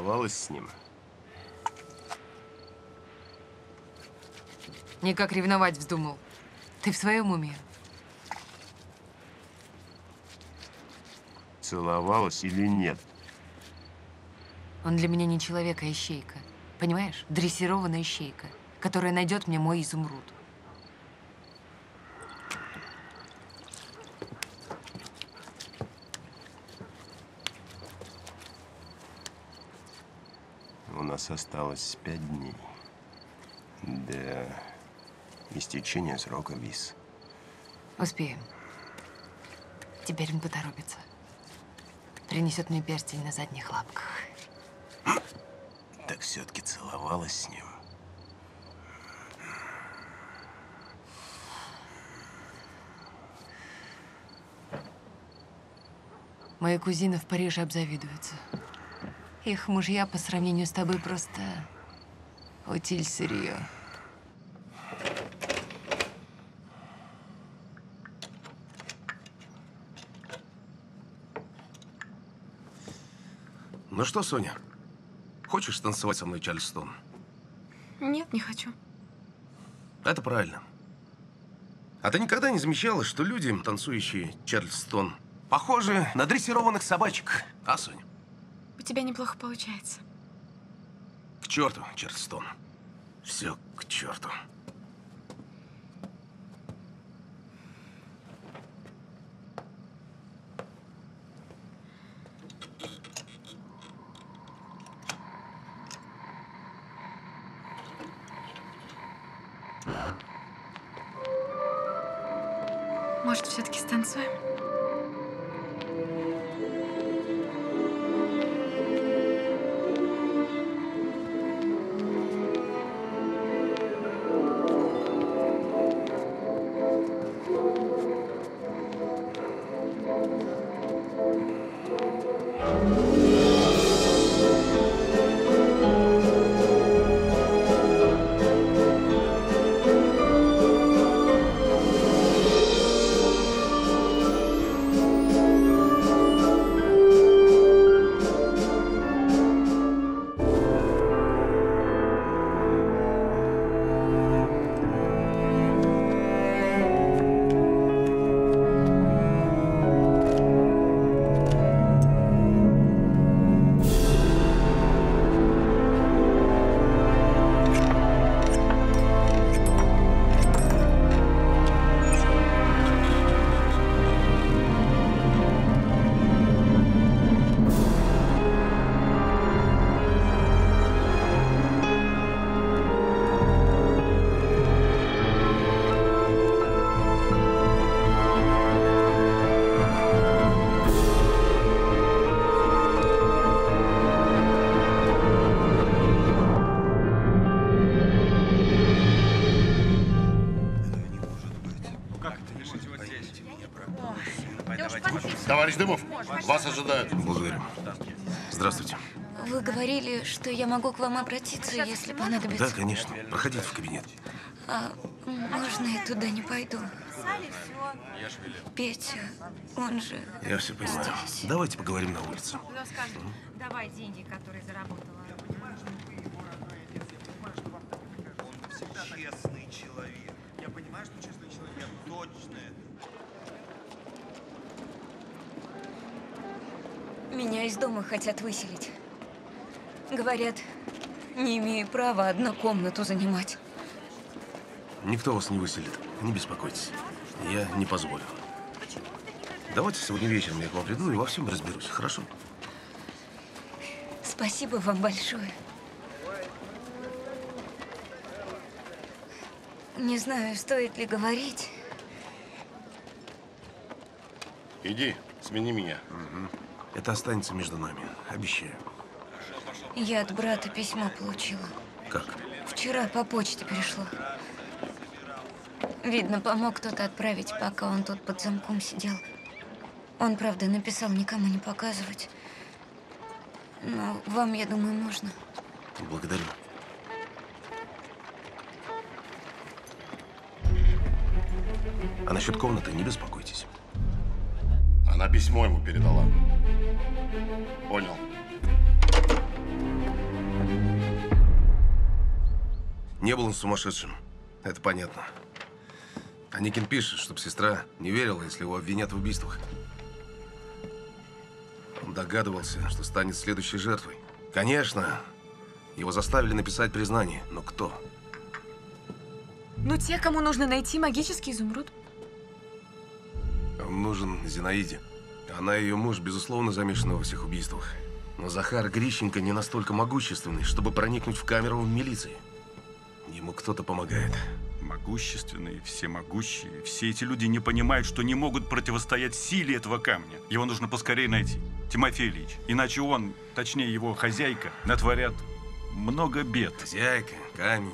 Целовалась с ним? Никак ревновать вздумал. Ты в своем уме? Целовалась или нет? Он для меня не человек, а ищейка. Понимаешь? Дрессированная ищейка, которая найдет мне мой изумруд. У нас осталось пять дней до истечения срока виз. Успеем. Теперь он поторопится. Принесет мне перстень на задних лапках. Так все-таки целовалась с ним. Мои кузины в Париже обзавидуются. Их мужья по сравнению с тобой просто утиль сырье. Ну что, Соня, хочешь танцевать со мной Чарльстон? Нет, не хочу. Это правильно. А ты никогда не замечала, что люди, танцующие Чарльстон, похожи на дрессированных собачек, а, Соня? У тебя неплохо получается. К черту, Чарльстон. Все к черту. Товарищ Дымов, вас ожидают. Благодарю. Здравствуйте. Вы говорили, что я могу к вам обратиться, если понадобится. Да, конечно. Проходите в кабинет. А можно я туда не пойду? Петя, он же... Я все понимаю. Давайте поговорим на улице. Давай деньги, которые заработала. Честный человек. Я понимаю, что честный человек. Точно это. Меня из дома хотят выселить. Говорят, не имею права одну комнату занимать. Никто вас не выселит. Не беспокойтесь. Я не позволю. Давайте сегодня вечером я к вам приду и во всем разберусь, хорошо? Спасибо вам большое. Не знаю, стоит ли говорить. Иди, смени меня. Это останется между нами, обещаю. Я от брата письмо получила. Как? Вчера по почте пришло. Видно, помог кто-то отправить, пока он тут под замком сидел. Он, правда, написал никому не показывать. Но вам, я думаю, можно. Благодарю. А насчет комнаты не беспокойтесь. Она письмо ему передала. Понял. Не был он сумасшедшим. Это понятно. Аникин пишет, чтобы сестра не верила, если его обвинят в убийствах. Он догадывался, что станет следующей жертвой. Конечно, его заставили написать признание, но кто? Ну, те, кому нужно найти магический изумруд. Он нужен Зинаиде. Она и ее муж, безусловно, замешаны во всех убийствах. Но Захар Грищенко не настолько могущественный, чтобы проникнуть в камеру в милиции. Ему кто-то помогает. Могущественные, всемогущие. Все эти люди не понимают, что не могут противостоять силе этого камня. Его нужно поскорее найти. Тимофей Ильич. Иначе он, точнее его хозяйка, натворят много бед. Хозяйка, камень.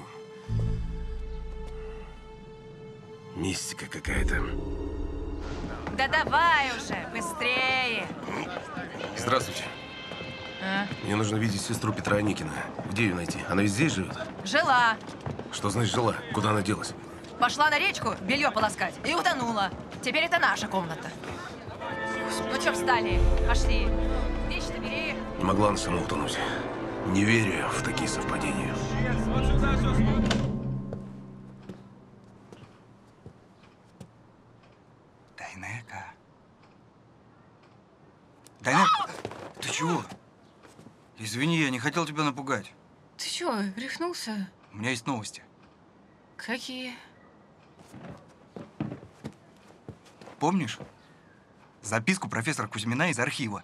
Мистика какая-то. Да давай уже, быстрее. Здравствуйте. А? Мне нужно видеть сестру Петра Аникина. Где ее найти? Она ведь здесь живет? Жила. Что значит жила? Куда она делась? Пошла на речку белье полоскать и утонула. Теперь это наша комната. Ну что встали? Пошли. Вещи-то бери. Не могла она сама утонуть. Не верю в такие совпадения. Дайнека. Дайнека, ты чего? Извини, я не хотел тебя напугать. Ты чё, рехнулся? У меня есть новости. Какие? Помнишь? Записку профессора Кузьмина из архива.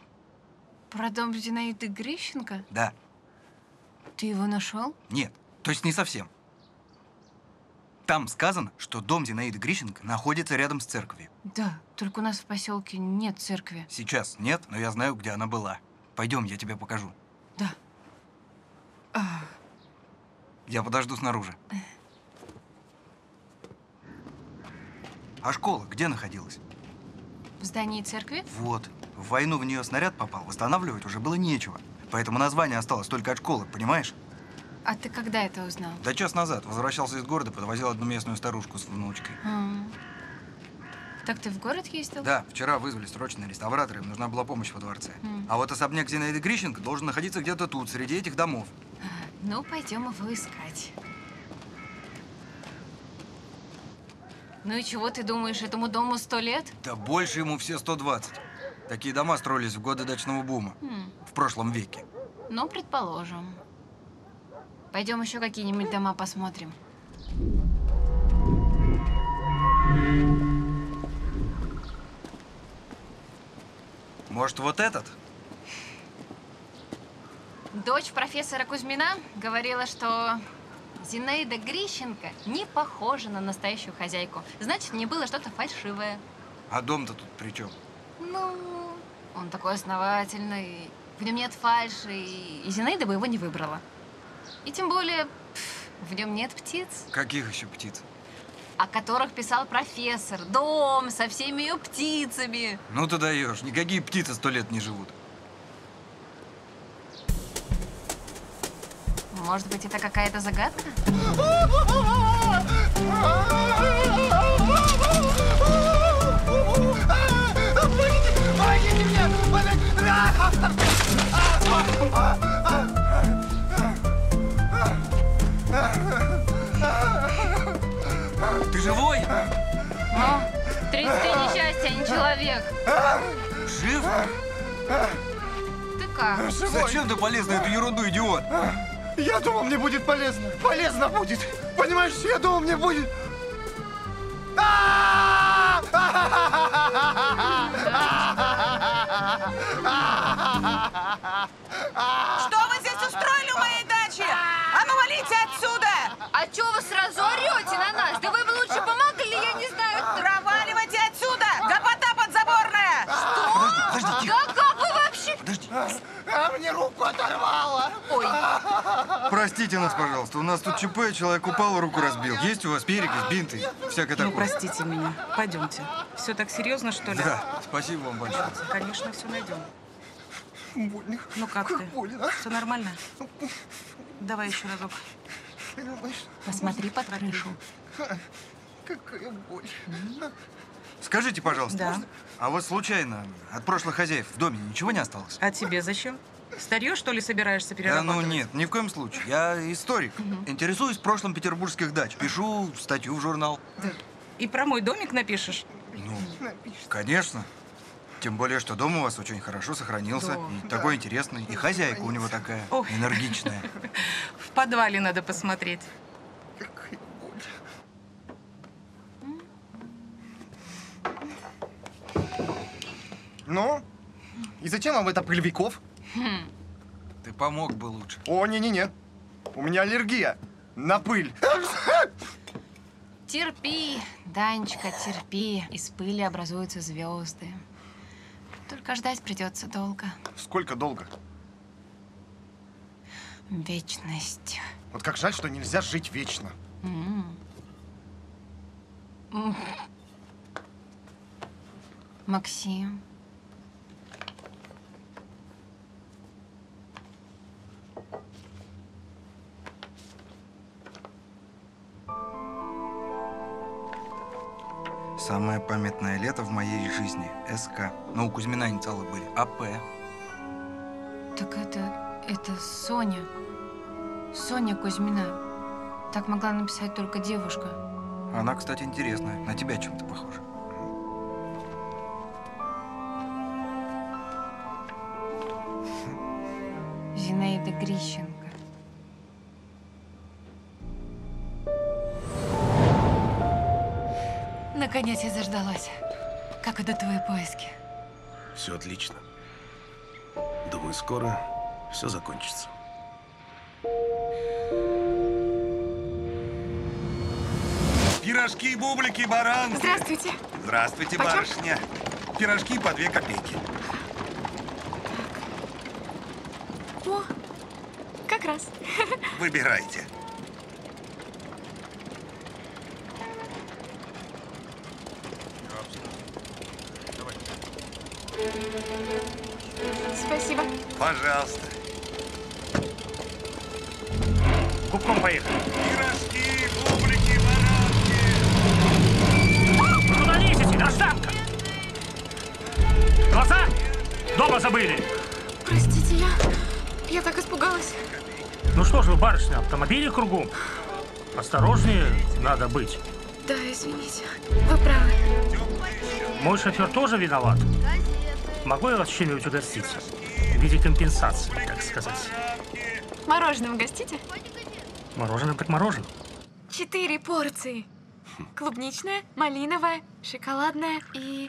Про дом Зинаиды Грищенко? Да. Ты его нашел? Нет, то есть не совсем. Там сказано, что дом Зинаиды Грищенко находится рядом с церковью. Да, только у нас в поселке нет церкви. Сейчас нет, но я знаю, где она была. Пойдем, я тебе покажу. Да. Я подожду снаружи. А школа где находилась? В здании церкви? Вот. В войну в нее снаряд попал, восстанавливать уже было нечего. Поэтому название осталось только от школы, понимаешь? А ты когда это узнал? Да час назад возвращался из города, подвозил одну местную старушку с внучкой. А. Так ты в город ездил? Да, вчера вызвали срочно реставратора, им нужна была помощь во дворце. М. А вот особняк Зинаиды Грищенко должен находиться где-то тут, среди этих домов. Ну, пойдем его искать. Ну и чего ты думаешь, этому дому сто лет? Да больше ему все 120. Такие дома строились в годы дачного бума. Хм, В прошлом веке. ну, предположим. Пойдем еще какие-нибудь дома посмотрим. Может, вот этот? Дочь профессора Кузьмина говорила, что Зинаида Грищенко не похожа на настоящую хозяйку. Значит, в ней было что-то фальшивое. А дом-то тут при чем? Ну, он такой основательный, в нем нет фальши, и Зинаида бы его не выбрала. И тем более, пф, в нем нет птиц, Каких еще птиц? о которых писал профессор. Дом со всеми ее птицами. Ну ты даешь, никакие птицы сто лет не живут. Может быть, это какая-то загадка? Ты 33 несчастья, а не человек. Жив? Ты как? Зачем ты полез на эту ерунду, идиот? Я думал, мне будет полезно. Полезно будет. Понимаешь, я думал, мне будет... Что вы здесь устроили у моей дачи? А ну валите отсюда! А чё вы сразу орете на нас? Да вы бы лучше помогли, я не знаю. Проваливайте отсюда! Гопота подзаборная! Подожди, подожди, тихо. Да как вы А мне руку оторвало. Ой, Простите нас, пожалуйста. У нас тут ЧП, человек упал, руку разбил. Есть у вас перекись, бинты, всякое Ну, такое? простите меня. Пойдемте. Все так серьезно, что ли? Да, спасибо вам большое. Конечно, все найдем. Больно. Ну как, ты? больно. Все нормально? Давай еще разок. Посмотри под крышу. какая боль. Скажите, пожалуйста, Да. А вот случайно от прошлых хозяев в доме ничего не осталось? А тебе зачем? Старье, что ли, собираешься Да перерабатывать? ну нет, ни в коем случае. Я историк. Интересуюсь прошлым петербургских дач. Пишу статью в журнал. И про мой домик напишешь? Ну, конечно. Тем более, что дом у вас очень хорошо сохранился. Да. И такой интересный. И хозяйка у него такая Ой. энергичная. В подвале надо посмотреть. Ну? И зачем вам это пыльвиков? Ты помог бы лучше. О, не-не-не. У меня аллергия на пыль. Терпи, Данечка, терпи. Из пыли образуются звезды. Только ждать придется долго. Сколько долго? Вечность. Вот как жаль, что нельзя жить вечно. Максим. Самое памятное лето в моей жизни. СК. Ну, у Кузьмина инициалы были. АП. Так это... это Соня. Соня Кузьмина. Так могла написать только девушка. Она, кстати, интересная. На тебя чем-то похожа. Зинаида Грищенко. Наконец я заждалась. Как идут твои поиски? Все отлично. Думаю, скоро все закончится. Пирожки, бублики, баранки. Здравствуйте. Здравствуйте, Почем? барышня. Пирожки по две копейки. О, как раз. Выбирайте. Автомобили кругом. Осторожнее надо быть. Да, извините. Вы правы. Мой шофер тоже виноват. Могу я вас чем-нибудь угоститься? В виде компенсации, так сказать. Мороженым угостите? Мороженым так мороженым. Четыре порции. Клубничная, малиновая, шоколадная и...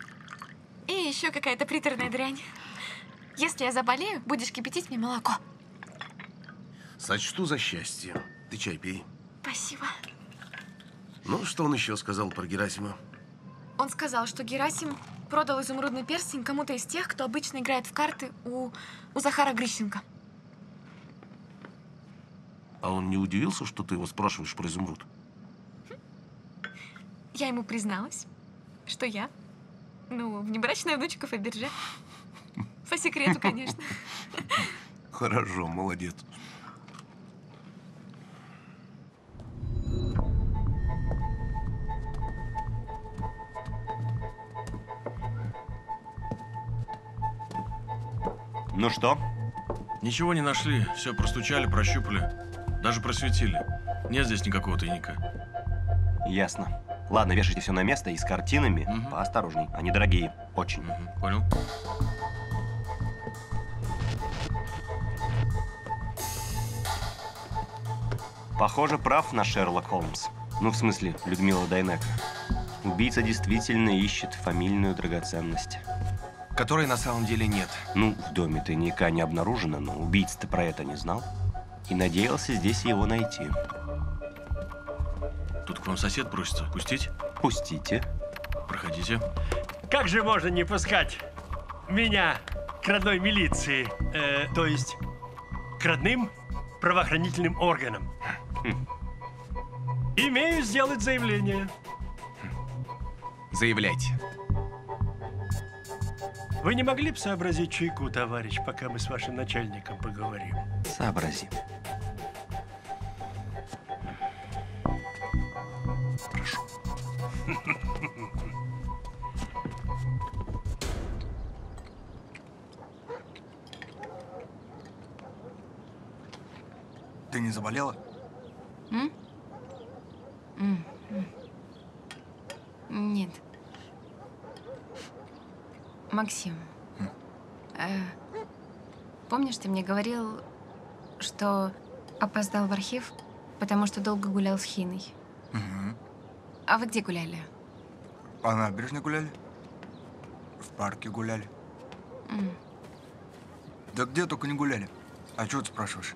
И еще какая-то приторная дрянь. Если я заболею, будешь кипятить мне молоко. Сочту за счастье. Ты чай пей. Спасибо. Ну, что он еще сказал про Герасима? Он сказал, что Герасим продал изумрудный перстень кому-то из тех, кто обычно играет в карты у, у Захара Грищенко. А он не удивился, что ты его спрашиваешь про изумруд? Я ему призналась, что я, ну, внебрачная внучка Фаберже. По секрету, конечно. Хорошо, молодец. Ну что? Ничего не нашли, все простучали, прощупали, даже просветили. Нет здесь никакого тайника. Ясно. Ладно, вешайте все на место и с картинами поосторожней. Они дорогие. Очень. Понял? Похоже, прав наш Шерлок Холмс. Ну, в смысле, Людмила Дайнек. Убийца действительно ищет фамильную драгоценность. Которой на самом деле нет. Ну, в доме тайника не обнаружено, но убийца-то про это не знал. И надеялся здесь его найти. Тут к вам сосед просится. Пустить? Пустите. Проходите. Как же можно не пускать меня к родной милиции? Э, то есть к родным правоохранительным органам? Имею сделать заявление. Заявляйте. Вы не могли бы сообразить чайку, товарищ, пока мы с вашим начальником поговорим? Сообразим. Прошу. Ты не заболела? Максим, э, помнишь, ты мне говорил, что опоздал в архив, потому что долго гулял с Хиной? Угу. А вы где гуляли? По набережной гуляли? В парке гуляли? М. Да где только не гуляли. А чего ты спрашиваешь?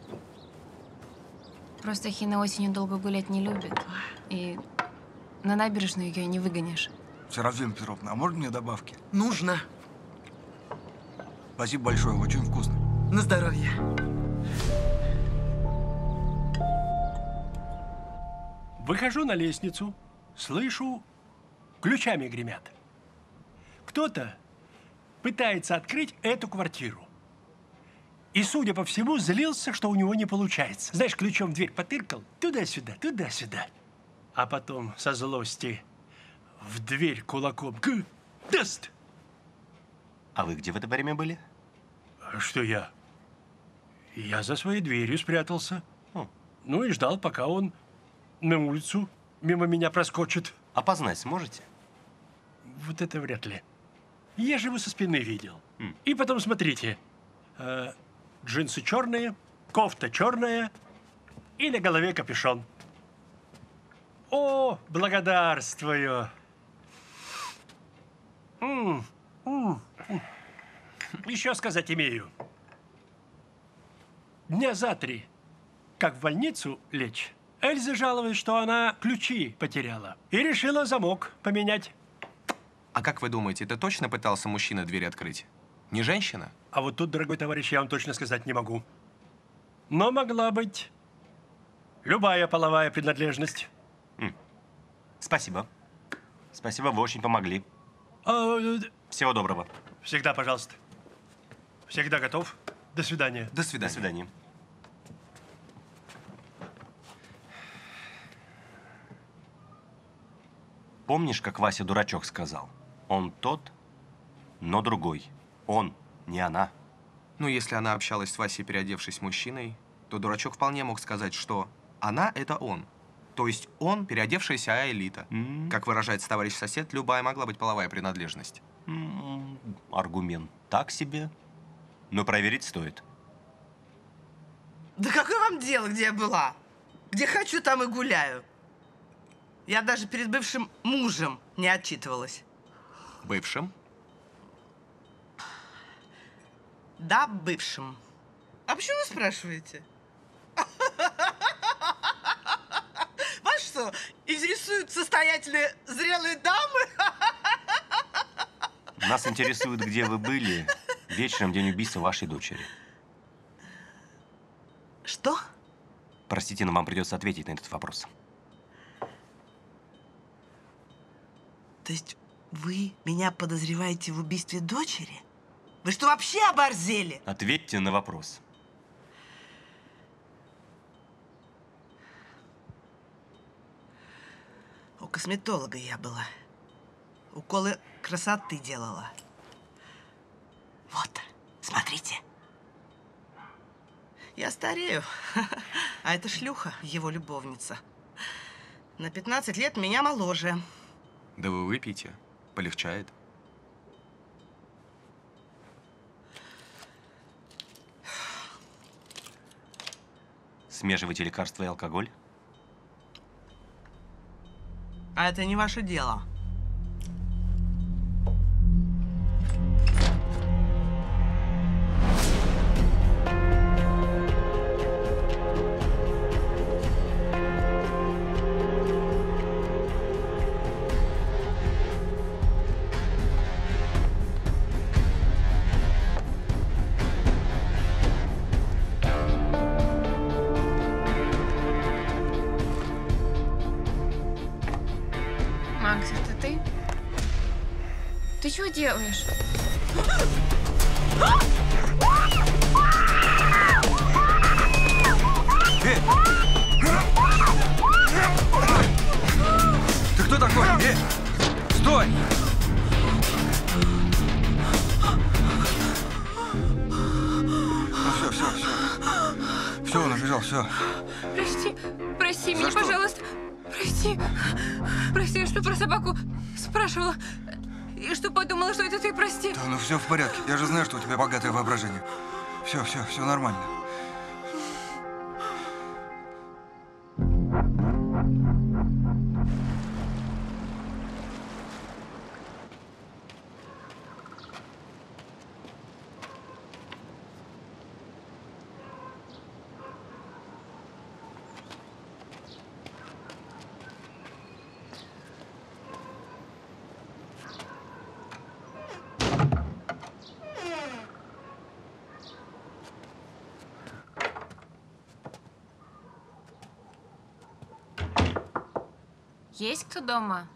Просто Хина осенью долго гулять не любит. И на набережную ее не выгонишь. Серафима Петровна, а можно мне добавки? Нужно. Спасибо большое, очень вкусно. На здоровье. Выхожу на лестницу, слышу, ключами гремят. Кто-то пытается открыть эту квартиру. И, судя по всему, злился, что у него не получается. Знаешь, ключом в дверь потыркал, туда-сюда, туда-сюда. А потом со злости в дверь кулаком даст. А вы где в это время были? Что я? Я за своей дверью спрятался. Ну и ждал, пока он на улицу мимо меня проскочит. Опознать сможете? Вот это вряд ли. Я же его со спины видел. И потом смотрите. э, джинсы черные, кофта черная и на голове капюшон. О, благодарствую. М, м, м. Еще сказать имею. Дня за три, как в больницу лечь, Эльза жаловалась, что она ключи потеряла. И решила замок поменять. А как вы думаете, это точно пытался мужчина дверь открыть? Не женщина? А вот тут, дорогой товарищ, я вам точно сказать не могу. Но могла быть любая половая принадлежность. Спасибо. Спасибо, вы очень помогли. А, э, Всего доброго. Всегда, пожалуйста. Всегда готов. До свидания. До свидания. До свидания. Помнишь, как Вася дурачок сказал? Он тот, но другой. Он, не она. Ну, если она общалась с Васей, переодевшись мужчиной, то дурачок вполне мог сказать, что она — это он. То есть он — переодевшаяся А-элита. Как выражается товарищ сосед, любая могла быть половая принадлежность. Аргумент так себе, но проверить стоит. Да какое вам дело, где я была? Где хочу, там и гуляю. Я даже перед бывшим мужем не отчитывалась. Бывшим? Да, бывшим. А почему вы спрашиваете? Вас что, интересуют состоятельные зрелые дамы? Нас интересует, где вы были вечером день убийства вашей дочери. Что? Простите, но вам придется ответить на этот вопрос. То есть вы меня подозреваете в убийстве дочери? Вы что, вообще оборзели? Ответьте на вопрос. У косметолога я была. Уколы красоты делала. Вот, смотрите. Я старею. А это шлюха, его любовница. На 15 лет меня моложе. Да вы выпейте. Полегчает. Смешивайте лекарства и алкоголь? А это не ваше дело. Все, все, все нормально. Есть кто дома?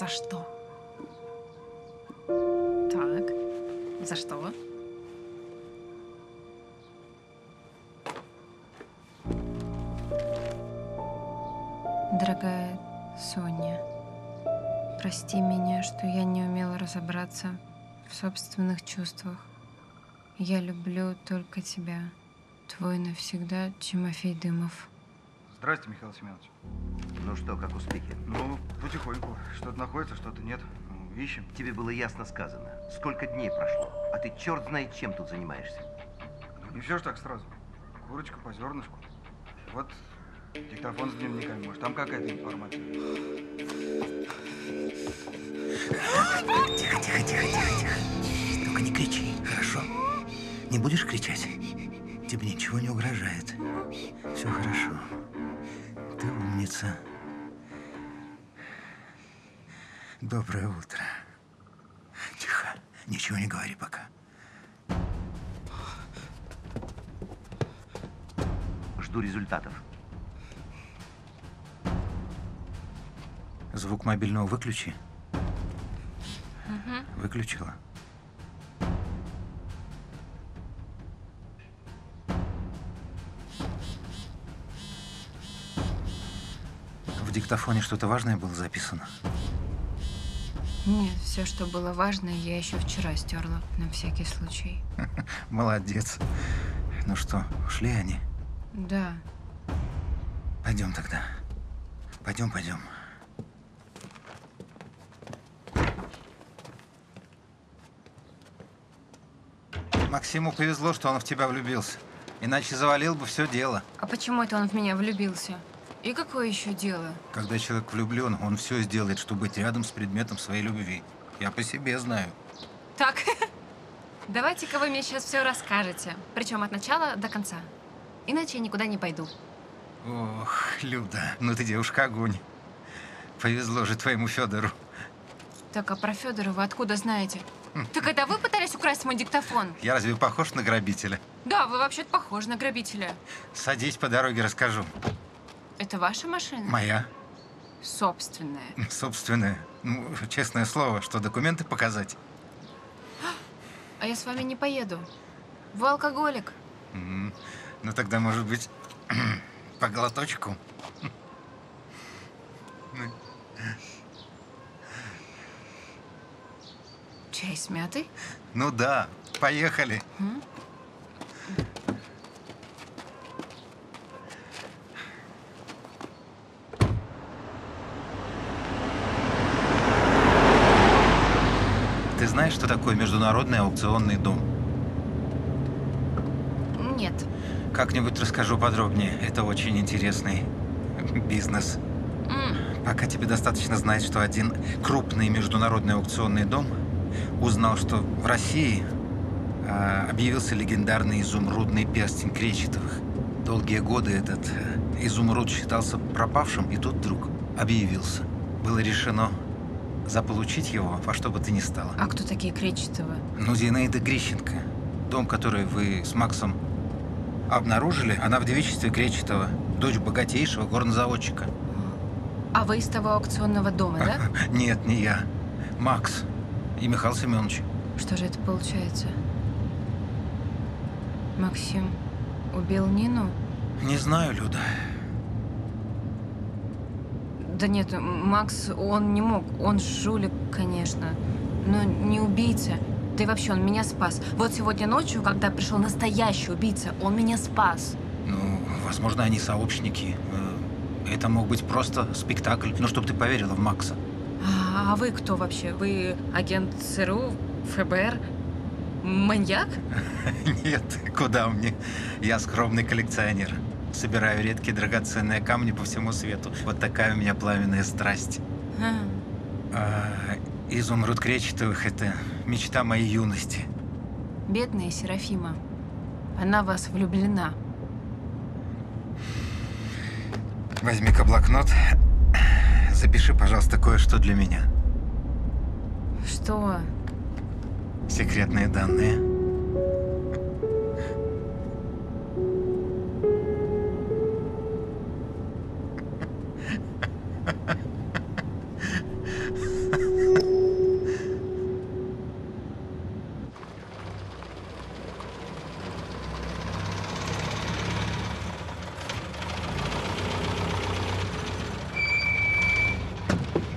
За что? Так, за что? Дорогая Соня, прости меня, что я не умела разобраться в собственных чувствах. Я люблю только тебя. Твой навсегда Тимофей Дымов. Здрасте, Михаил Семенович. Ну что, как успехи? Ну, потихоньку. Что-то находится, что-то нет. Ну, ищем. Тебе было ясно сказано. Сколько дней прошло, а ты черт знает, чем тут занимаешься. Ну, не все ж так сразу. Курочка по зернышку. Вот диктофон с дневниками. Может, там какая-то информация. Тихо, тихо, тихо, тихо, тихо. Только не кричи, хорошо? Не будешь кричать? Тебе ничего не угрожает. Все хорошо. Ты умница. Доброе утро. Тихо. Ничего не говори пока. Жду результатов. Звук мобильного выключи. Выключила. В диктофоне что-то важное было записано. Нет, все, что было важно, я еще вчера стерла, на всякий случай. Молодец. Ну что, ушли они? Да, Пойдем тогда. Пойдем, пойдем. Максиму повезло, что он в тебя влюбился. Иначе завалил бы все дело. а почему это он в меня влюбился? И какое еще дело? Когда человек влюблен, он все сделает, чтобы быть рядом с предметом своей любви. Я по себе знаю. Так, давайте-ка вы мне сейчас все расскажете. Причем от начала до конца. Иначе я никуда не пойду. Ох, Люда, ну ты девушка огонь. Повезло же твоему Федору. Так, а про Федора вы откуда знаете? Так это вы пытались украсть мой диктофон? Я разве похож на грабителя? Да, вы вообще-то похожи на грабителя. Садись по дороге, расскажу. Это ваша машина? Моя, Собственная. собственная. Ну, честное слово, что документы показать. А я с вами не поеду. Вы алкоголик. М, Ну тогда, может быть, по глоточку. Чай с мятой? Ну да, поехали. М? Ты такое международный аукционный дом? Нет. Как-нибудь расскажу подробнее. Это очень интересный бизнес. М, Пока тебе достаточно знать, что один крупный международный аукционный дом узнал, что в России а, объявился легендарный изумрудный перстень Кречетовых. Долгие годы этот э, изумруд считался пропавшим, и тут вдруг объявился. Было решено заполучить его во что бы то ни стало. А кто такие Кречетовы? Ну, Зинаида Грищенко. дом, который вы с Максом обнаружили, она в девичестве Кречетова, дочь богатейшего горнозаводчика. А вы из того аукционного дома, да? Нет, не я. Макс и Михаил Семенович. Что же это получается? Максим убил Нину? Не знаю, Люда. Да нет, Макс, он не мог. Он жулик, конечно. Но не убийца. Да и вообще, он меня спас. Вот сегодня ночью, когда пришел настоящий убийца, он меня спас. Ну, возможно, они сообщники. Э, Это мог быть просто спектакль. Ну, чтобы ты поверила в Макса. А, а вы кто вообще? Вы агент ЦРУ, ФБР? Маньяк? Нет, куда мне? Я скромный коллекционер. Собираю редкие драгоценные камни по всему свету. Вот такая у меня пламенная страсть. А, А, изумруд Кречетовых — это мечта моей юности. бедная Серафима. Она в вас влюблена. Возьми-ка блокнот. Запиши, пожалуйста, кое-что для меня. Что? Секретные данные.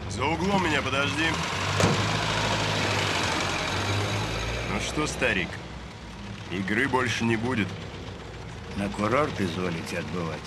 За углом меня подожди. Ну что, старик, игры больше не будет. На курорт изволите отбывать.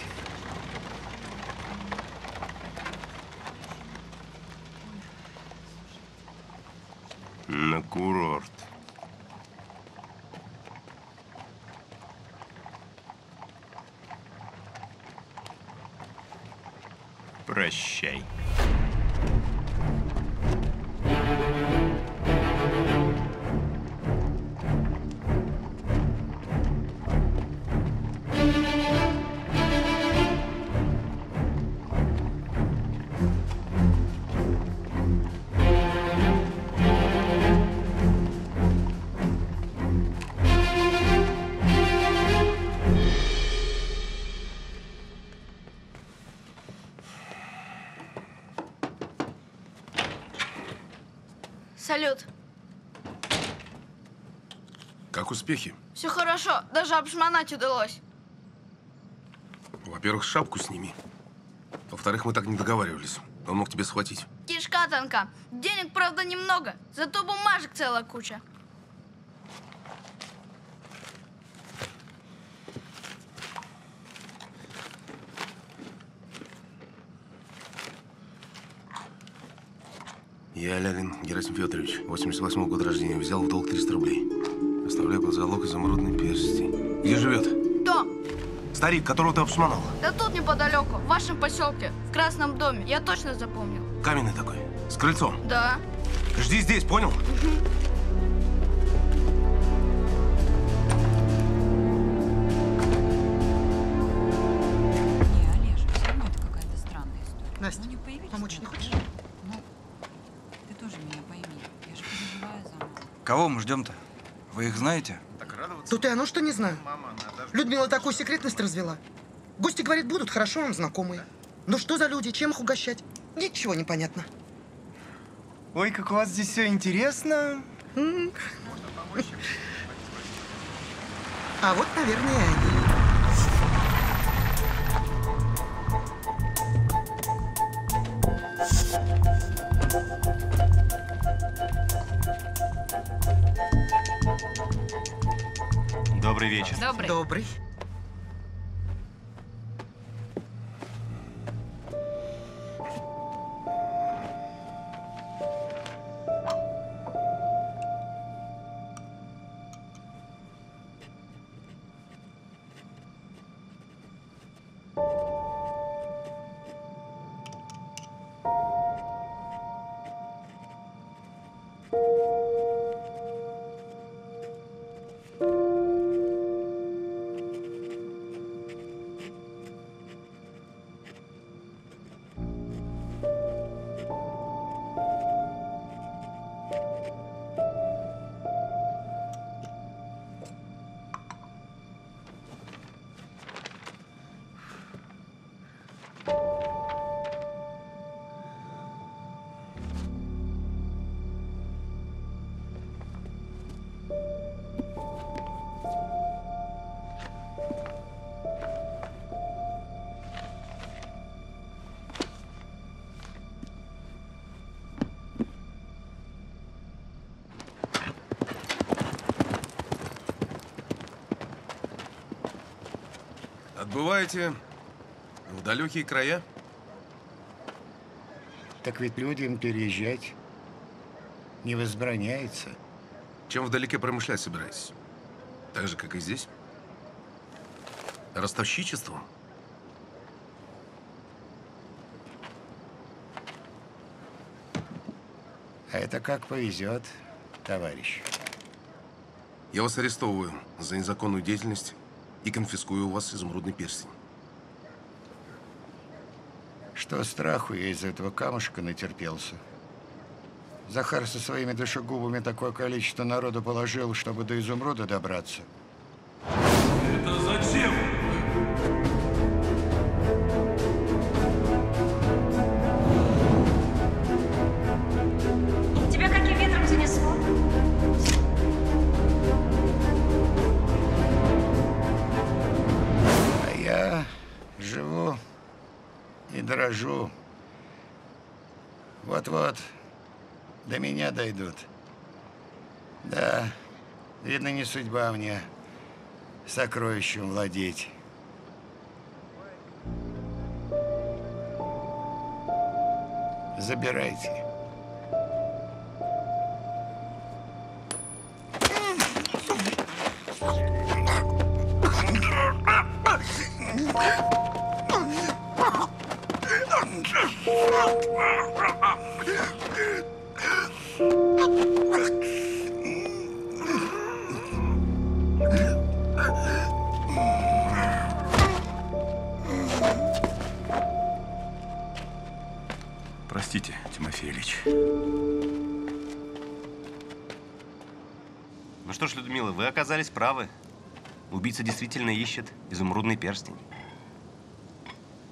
Как успехи? Все хорошо, даже обшмонать удалось. Во-первых, шапку сними. Во-вторых, мы так не договаривались. Он мог тебя схватить. Кишка тонка. Денег, правда, немного, зато бумажек целая куча. Я Лялин Герасим Федорович, 88 года рождения. Взял в долг 300 рублей. Оставляю под залог изумрудный перстень. Где живет? Кто? Старик, которого ты обшмонал. Да тут неподалеку, в вашем поселке, в Красном доме. Я точно запомнил. Каменный такой. С крыльцом. Да. Жди здесь, понял? Настя, помочь не хочешь? Ты тоже меня пойми. Я же переживаю за. Кого мы ждем-то? Вы их знаете? Тут и оно, что не знаю. Людмила такую секретность развела. Гости, говорит, будут хорошо вам знакомые. Ну что за люди, чем их угощать? Ничего не понятно. Ой, как у вас здесь все интересно. А вот, наверное, и они. Добрый вечер. Добрый. Добрый. Отбываете в далекие края? Так ведь людям переезжать не возбраняется. Чем вдалеке промышлять собираетесь? Так же, как и здесь? Ростовщичеством? А это как повезет, товарищ. Я вас арестовываю за незаконную деятельность и конфискую у вас изумрудный перстень. Что страху я из этого камушка натерпелся. Захар со своими душегубами такое количество народу положил, чтобы до изумруда добраться. Дрожу. Вот-вот до меня дойдут. Да, видно, не судьба мне сокровищем владеть. Забирайте. Простите, Тимофей Ильич. Ну что ж, Людмила, вы оказались правы. Убийца действительно ищет изумрудный перстень.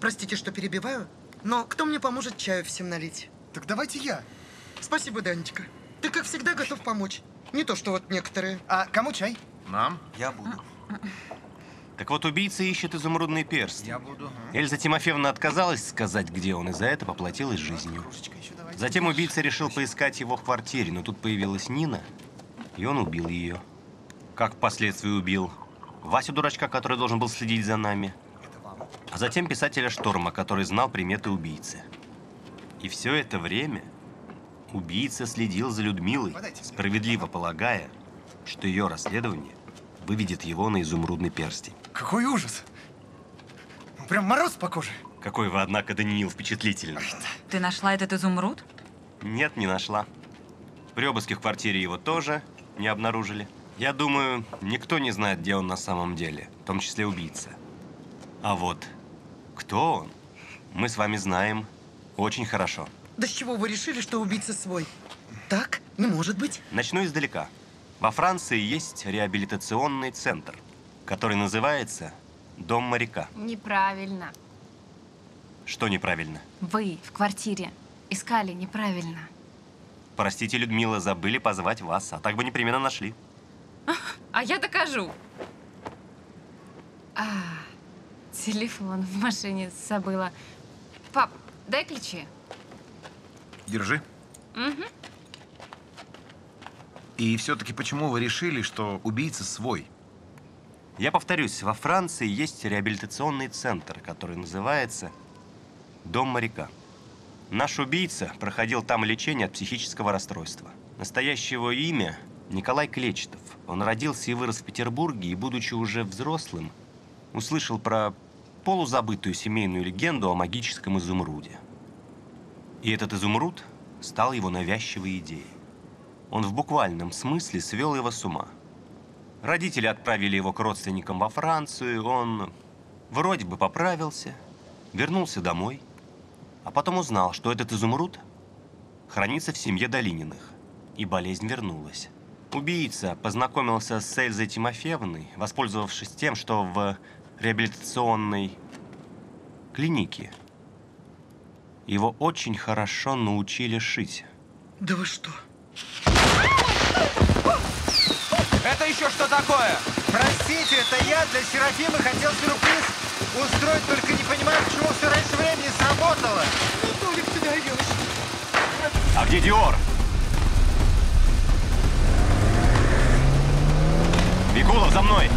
Простите, что перебиваю, но кто мне поможет чаю всем налить? Так давайте я. Спасибо, Данечка. Ты, как всегда, готов помочь. Не то, что вот некоторые. А кому чай? Нам? Я буду. Так вот, убийца ищет изумрудный перстень. Я буду. Эльза Тимофеевна отказалась сказать, где он, и за это поплатилась жизнью. Затем убийца решил поискать его в квартире, но тут появилась Нина, и он убил ее. Как впоследствии убил Васю дурачка, который должен был следить за нами, а затем писателя Шторма, который знал приметы убийцы. И все это время убийца следил за Людмилой, справедливо полагая, что ее расследование выведет его на изумрудный перстень. Какой ужас! Прям мороз по коже. Какой вы, однако, Даниил, впечатлительный. Ты нашла этот изумруд? Нет, не нашла. При обыске в квартире его тоже не обнаружили. Я думаю, никто не знает, где он на самом деле, в том числе убийца. А вот кто он, мы с вами знаем очень хорошо. Да с чего вы решили, что убийца свой? Так? Не может быть. Начну издалека. Во Франции есть реабилитационный центр, который называется «Дом моряка». Неправильно. Что неправильно? Вы в квартире искали неправильно. Простите, Людмила, забыли позвать вас, а так бы непременно нашли. А я докажу. А, телефон в машине забыла. Пап, дай ключи. Держи. Угу. И все-таки почему вы решили, что убийца свой? Я повторюсь, во Франции есть реабилитационный центр, который называется «Дом моряка». Наш убийца проходил там лечение от психического расстройства. Настоящее его имя – Николай Клечетов. Он родился и вырос в Петербурге, и, будучи уже взрослым, услышал про полузабытую семейную легенду о магическом изумруде. И этот изумруд стал его навязчивой идеей. Он в буквальном смысле свел его с ума. Родители отправили его к родственникам во Францию, он вроде бы поправился, вернулся домой, а потом узнал, что этот изумруд хранится в семье Долининых, и болезнь вернулась. Убийца познакомился с Эльзой Тимофеевной, воспользовавшись тем, что в реабилитационной клинике его очень хорошо научили шить. Да вы что? Это еще что такое? Простите, это я для Серафимы хотел сюрприз устроить, только не понимаю, почему все раньше времени сработало. Ну, Толик, ты даешь. А где Диор? Бегулов, за мной!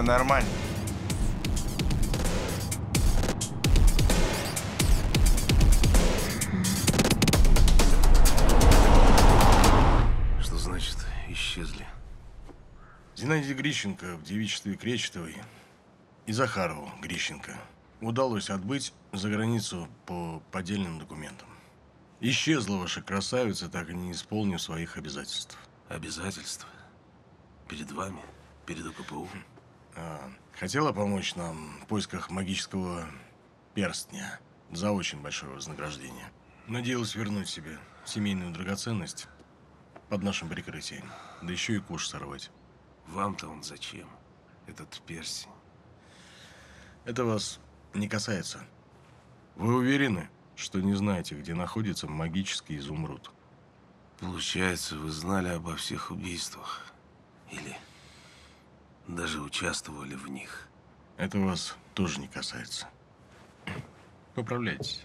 Все нормально. Что значит исчезли? Зинаиде Грищенко в девичестве Кречетовой и Захарову Грищенко удалось отбыть за границу по поддельным документам. Исчезла ваша красавица, так и не исполнив своих обязательств. Обязательства? Перед вами? Перед УКПУ? А, хотела помочь нам в поисках магического перстня за очень большое вознаграждение. Надеялась вернуть себе семейную драгоценность под нашим прикрытием. Да еще и куш сорвать. Вам-то он зачем? Этот перстень. Это вас не касается. Вы уверены, что не знаете, где находится магический изумруд? Получается, вы знали обо всех убийствах. Или даже участвовали в них. Это вас тоже не касается. Поправляйтесь.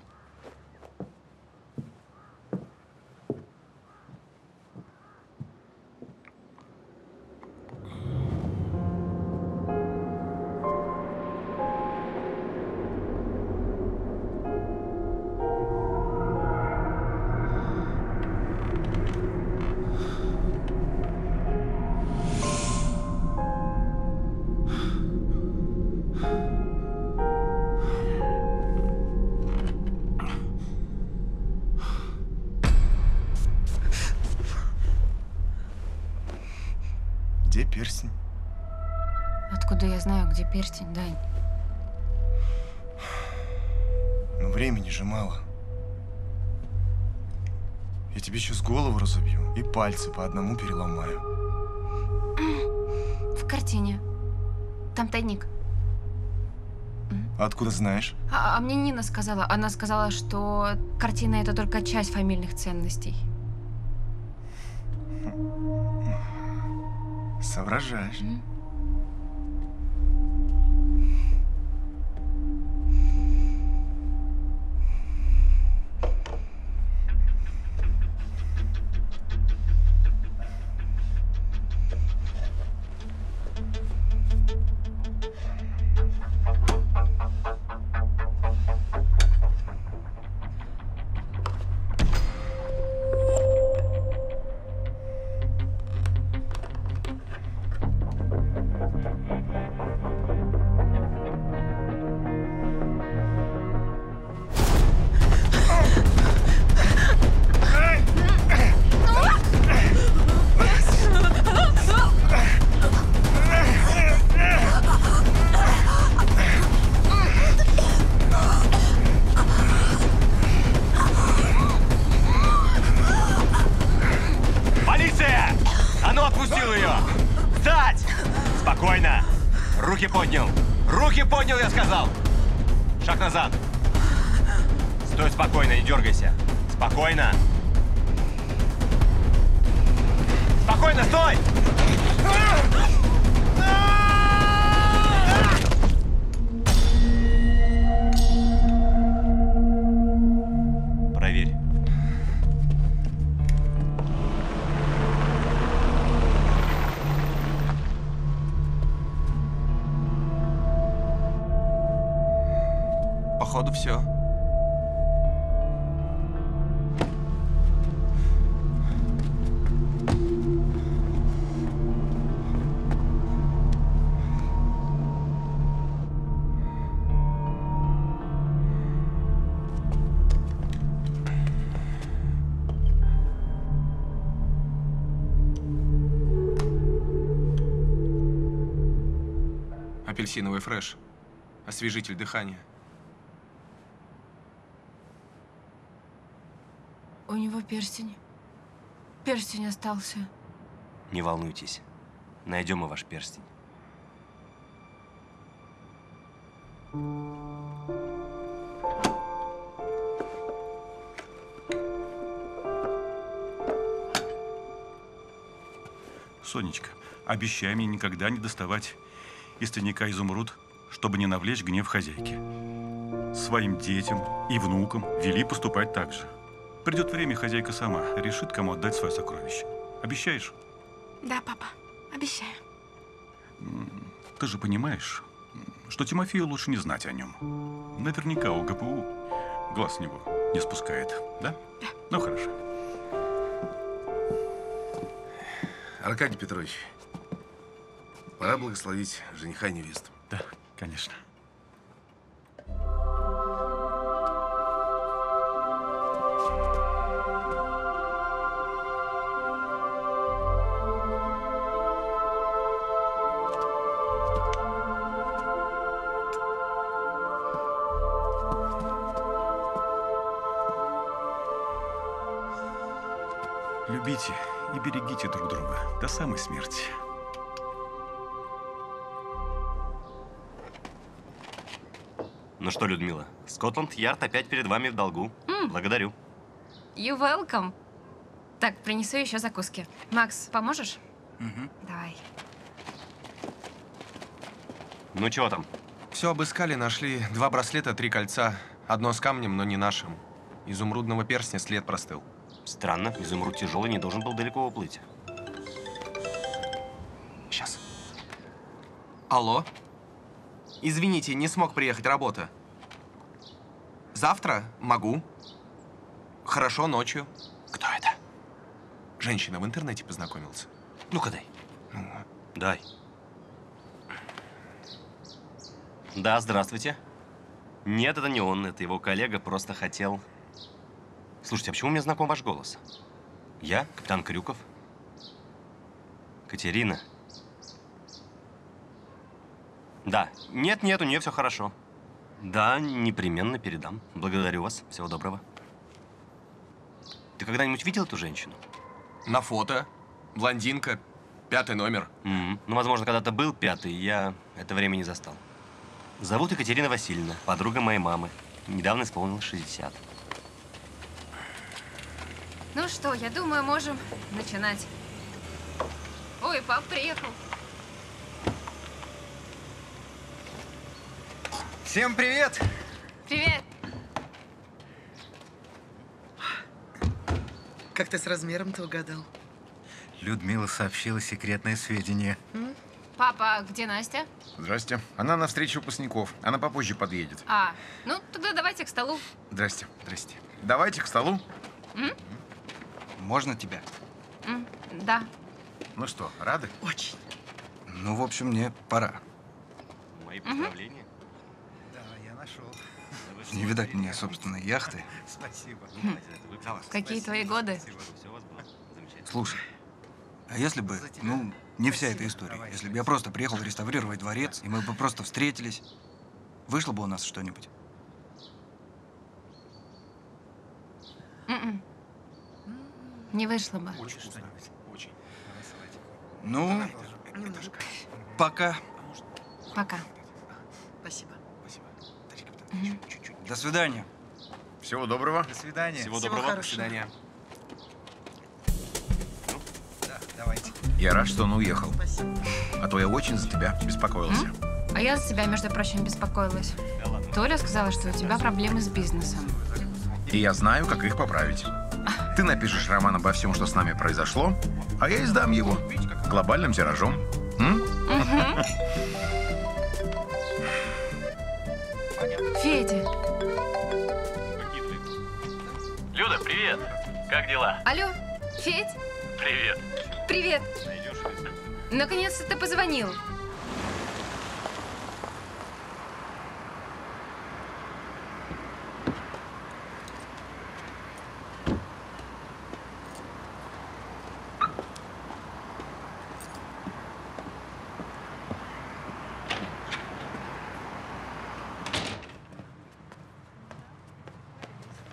Пальцы по одному переломаю. В картине. Там тайник. Откуда знаешь? А, а мне Нина сказала. Она сказала, что картина это только часть фамильных ценностей. Соображаешь. Полиция! Походу, все. Апельсиновый фреш. Освежитель дыхания. У него перстень. Перстень остался. Не волнуйтесь. Найдем мы ваш перстень. Сонечка, обещай мне никогда не доставать из тайника изумруд, чтобы не навлечь гнев хозяйки. Своим детям и внукам вели поступать так же. Придет время, хозяйка сама решит, кому отдать свое сокровище. Обещаешь? Да, папа, обещаю. ты же понимаешь, что Тимофею лучше не знать о нем. Наверняка у ГПУ глаз с него не спускает, да? Ну, хорошо. Аркадий Петрович, пора благословить жениха и невесту. Да, конечно. Что, Людмила, Скотланд-Ярд опять перед вами в долгу. Благодарю. You welcome. Так, принесу еще закуски. Макс, поможешь? Давай. Ну чего там? Все обыскали, нашли два браслета, три кольца. Одно с камнем, но не нашим. Изумрудного перстня след простыл. Странно, изумруд тяжелый не должен был далеко уплыть. Сейчас. Алло? Извините, не смог приехать, работа. Завтра? Могу. Хорошо, ночью. Кто это? Женщина в интернете познакомился. Ну-ка дай. Дай. Да, здравствуйте. Нет, это не он, это его коллега просто хотел... Слушайте, а почему мне знаком ваш голос? Я, капитан Крюков. Катерина. Да. Нет, нет, у нее все хорошо. Да, непременно передам. Благодарю вас. Всего доброго. Ты когда-нибудь видел эту женщину? На фото. Блондинка. Пятый номер. М, Ну, возможно, когда-то был пятый, я это время не застал. Зовут Екатерина Васильевна, подруга моей мамы. Недавно исполнилось 60. Ну что, я думаю, можем начинать. Ой, пап приехал. Всем привет! Привет. Как ты с размером-то угадал? Людмила сообщила секретное сведение. Папа, а где Настя? Здрасте. Она на встрече выпускников. Она попозже подъедет. А, ну тогда давайте к столу. Здрасте. Здрасте. Давайте к столу. М? Можно тебя? М, Да. Ну что, рады? Очень. Ну, в общем, мне пора. Мои поздравления. Не видать мне собственной яхты. Спасибо. Хм. Какие твои годы? Слушай, а если бы, ну, не вся эта история, если бы я просто приехал реставрировать дворец, и мы бы просто встретились, вышло бы у нас что-нибудь? М-м. Не вышло бы. Очень вкусно. Очень. Ну, пока. Пока. Спасибо. Мгм. До свидания. Всего доброго. До свидания. Всего Всего доброго. хорошего. До свидания. Да, давайте. Я рад, что он уехал. А то я очень за тебя беспокоился. А я за тебя, между прочим, беспокоилась. Толя сказала, что у тебя проблемы с бизнесом. И я знаю, как их поправить. Ты напишешь роман обо всем, что с нами произошло, а я издам его глобальным тиражом. М? Федя. Как дела? Алло, Федь? Привет. Привет. Наконец-то ты позвонил.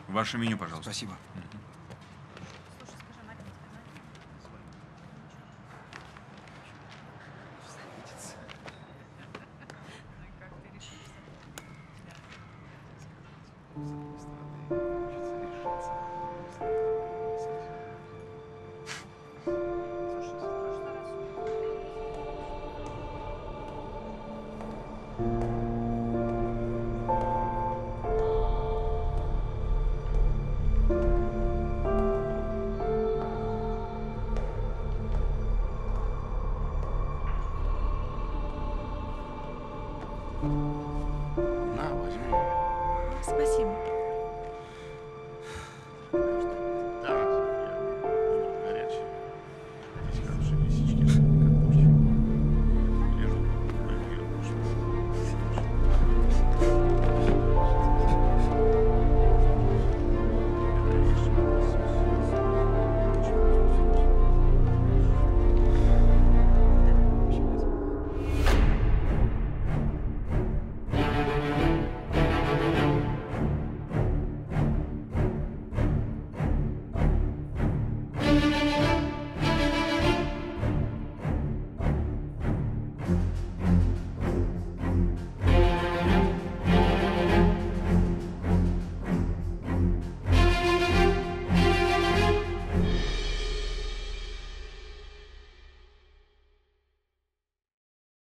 Ваше меню, пожалуйста. Спасибо.